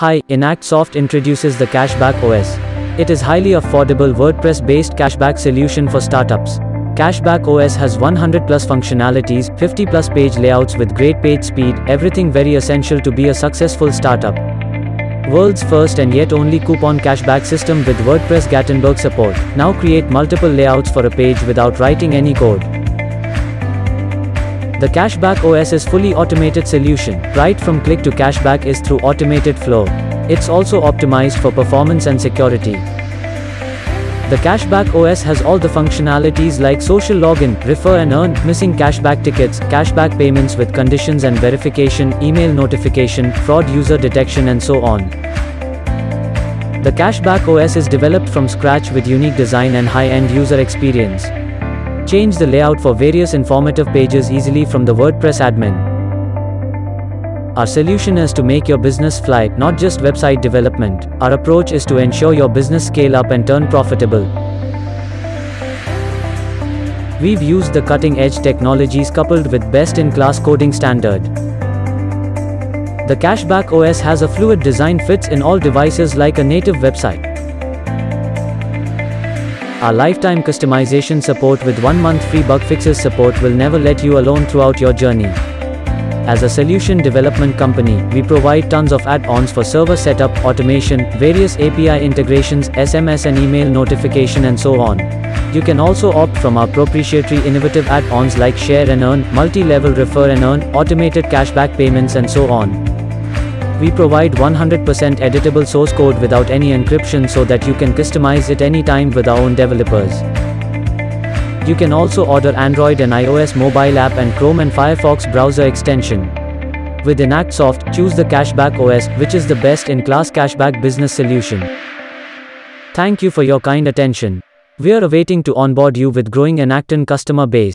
Hi, EnactSoft introduces the Cashback OS. It is highly affordable WordPress-based cashback solution for startups. Cashback OS has 100 plus functionalities, 50 plus page layouts with great page speed, everything very essential to be a successful startup. World's first and yet only coupon cashback system with WordPress Gutenberg support. Now create multiple layouts for a page without writing any code. The Cashback OS is fully automated solution. Right from click to cashback is through automated flow. It's also optimized for performance and security. The Cashback OS has all the functionalities like social login, refer and earn, missing cashback tickets, cashback payments with conditions and verification, email notification, fraud user detection and so on. The Cashback OS is developed from scratch with unique design and high-end user experience. Change the layout for various informative pages easily from the WordPress admin. Our solution is to make your business fly, not just website development. Our approach is to ensure your business scale up and turn profitable. We've used the cutting edge technologies coupled with best in class coding standard. The Cashback OS has a fluid design fits in all devices like a native website. Our lifetime customization support with 1 month free bug fixes support will never let you alone throughout your journey. As a solution development company, we provide tons of add-ons for server setup, automation, various API integrations, SMS and email notification and so on. You can also opt from our proprietary innovative add-ons like Share and Earn, multi-level Refer and Earn, automated cashback payments and so on. We provide 100% editable source code without any encryption so that you can customize it anytime with our own developers. You can also order Android and iOS mobile app and Chrome and Firefox browser extension. With EnactSoft, choose the Cashback OS, which is the best in class cashback business solution. Thank you for your kind attention. We are awaiting to onboard you with growing Enacton customer base.